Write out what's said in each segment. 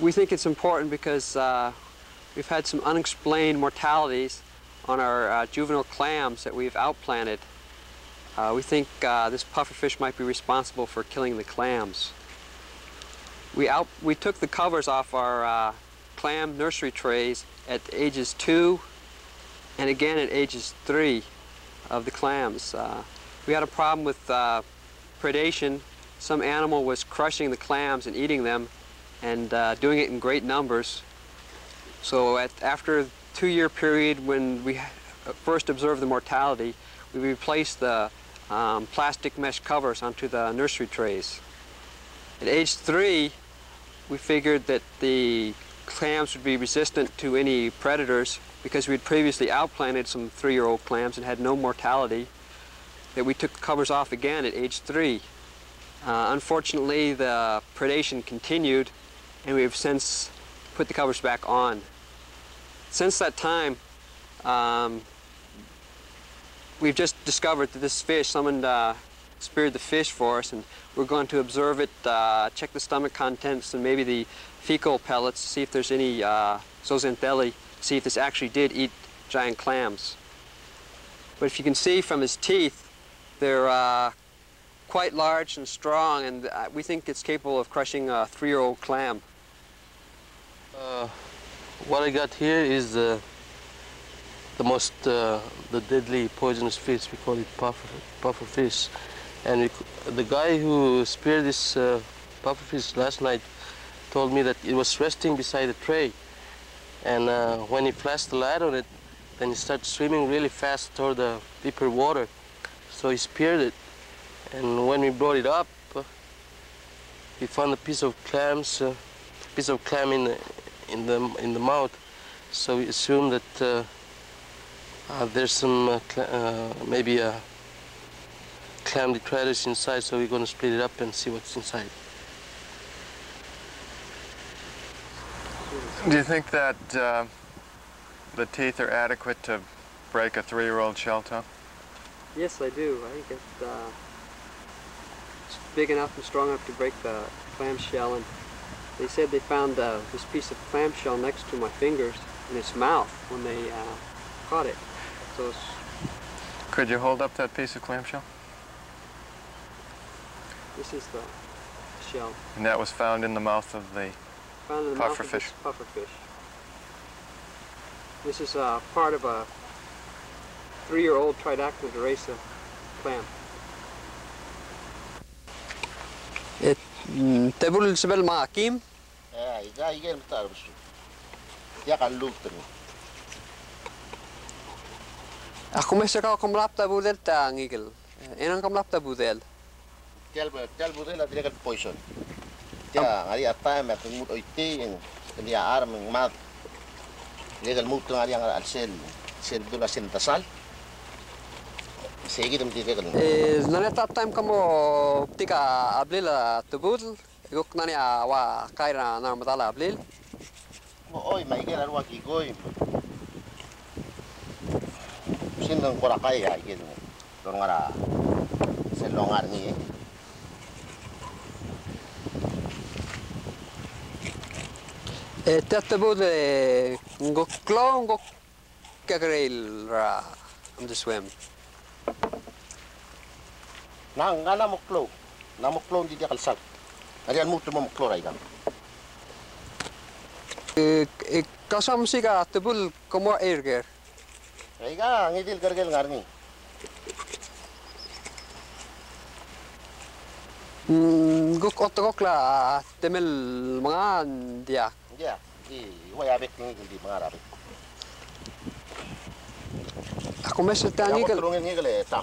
we think it's important because uh, we've had some unexplained mortalities on our uh, juvenile clams that we've outplanted. Uh, we think uh, this pufferfish might be responsible for killing the clams. We, out, we took the covers off our uh, clam nursery trays at ages two and again at ages three of the clams. Uh, we had a problem with predation. Some animal was crushing the clams and eating them and uh, doing it in great numbers. So at, after a two-year period when we first observed the mortality, we replaced the um, plastic mesh covers onto the nursery trays. At age three, we figured that the clams would be resistant to any predators because we had previously outplanted some three-year-old clams and had no mortality, that we took the covers off again at age three. Uh, unfortunately, the predation continued and we have since put the covers back on. Since that time, um, we've just discovered that this fish, someone uh, speared the fish for us, and we're going to observe it, uh, check the stomach contents and maybe the fecal pellets, see if there's any uh, zooxanthellae, see if this actually did eat giant clams. But if you can see from his teeth, they're uh, quite large and strong, and uh, we think it's capable of crushing a three-year-old clam. Uh, what I got here is the the most uh, the deadly poisonous fish. We call it puffer puffer fish, and we, the guy who speared this uh, puffer fish last night told me that it was resting beside the tray, and uh, when he flashed the light on it, then he started swimming really fast toward the deeper water. So he speared it, and when we brought it up, we found a piece of clams, uh, piece of clam in the, in the in the mouth. So we assume that uh, uh, there's some uh, uh, maybe a clam detritus inside. So we're going to split it up and see what's inside. Do you think that uh, the teeth are adequate to break a three-year-old shell toe? Yes, I do. I think it's, uh, it's big enough and strong enough to break the clam shell. And they said they found uh, this piece of clam shell next to my fingers in its mouth when they uh, caught it. So it's, Could you hold up that piece of clamshell? this is the shell. And that was found in the mouth of the... Found in the mouth of Pufferfish. this pufferfish. This is uh, part of a three-year-old Tridacna derasa clam. تبول سبل مع كيم Ja, ja, igen tarvitsu. Jakan luuttani. Ako may saka kom lapta budel ta ngigel. Enang kom lapta budel. Tel tel budela direkan poison. Ja, ngari atta me kun mut oiti en ni arm mat. Legal mut ngari ang al C'est qui qui est le plus Je suis venu à la boutique d'Ablil à Touboudl. Je suis venu à la Kaira Normadala à Ablil. Oui, mais il y a un roi qui est venu. Je suis eh, gok klo gok kagreil ra, am swim. na nga na muklo na muklo hindi dia kalsal ari an mutu muklo rai gan e eh, e eh, kasam si ka tebul komo erger rai ga ang idil ngarni Mm, gok otta gokla temel mga dia. Dia, di waya bek ni di mga rabi. Ako mesetan ni gal. Ako ngigale eh, tam.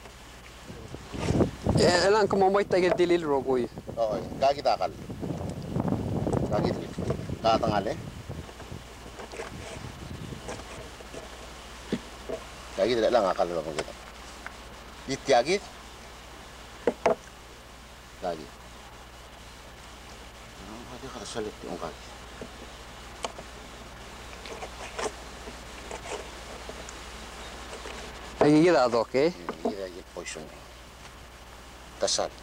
Elan como muy tagad dilil rogo y. Oh, kagit akal. Kagit ni. Katangal eh. Kagit lang akal lang ko dito. Dit kagit. Kagit. Ano ba di ka salit yung kagit? Ay, gila, okay? Gila, gila, poison. Tasal.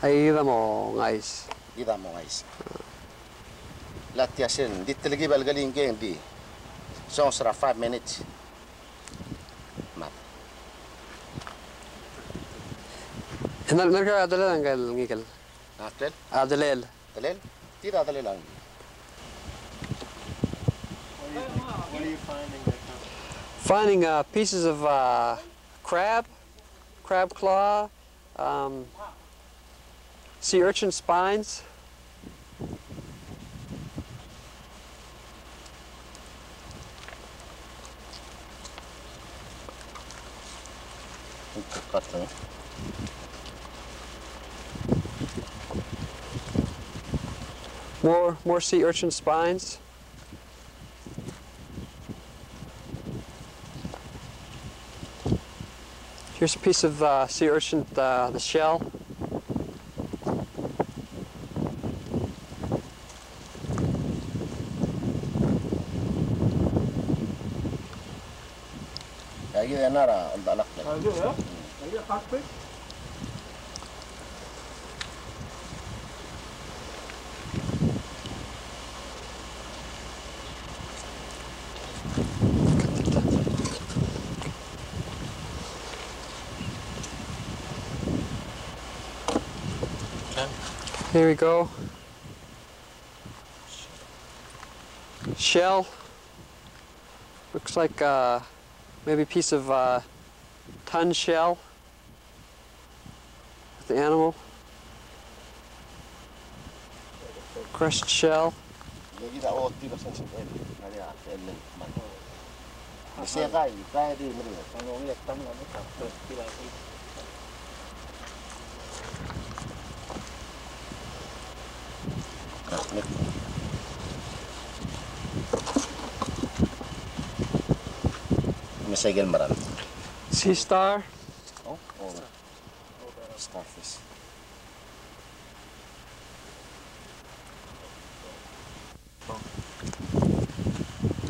Nagigila mo, guys. Kita mo guys. Lahat yasin. Di talaga balgaling kayo hindi. So, sara 5 minutes. Mat. Narka adalel ang kal ngikal. Natel? Adalel. Talel? Tira talel lang. Finding uh, pieces of uh, crab, crab claw, um, sea urchin spines. More, more sea urchin spines. Here's a piece of uh, sea urchin, uh, the shell. Lagi na nara. Ang dalak na. Here we go. Shell. Looks like uh, maybe a piece of uh, tun shell with the animal. Crushed shell. Sea star. Oh, oh. Starfish.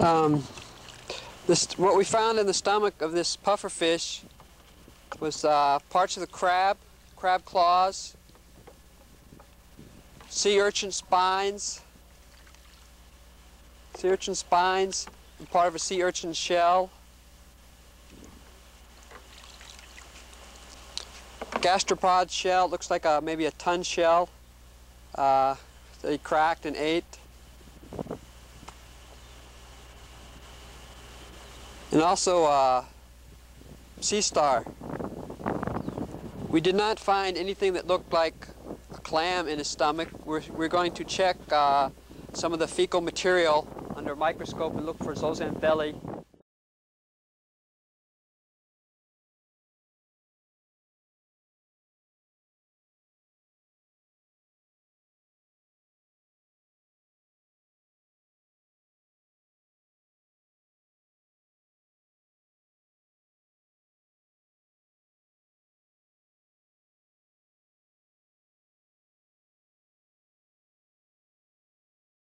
Um, this, what we found in the stomach of this pufferfish was uh, parts of the crab, crab claws, sea urchin spines, sea urchin spines, and part of a sea urchin shell. Gastropod shell, looks like a, maybe a tun shell. Uh, they cracked and ate. And also uh, sea star. We did not find anything that looked like a clam in his stomach. We're, we're going to check uh, some of the fecal material under a microscope and look for zooxanthellae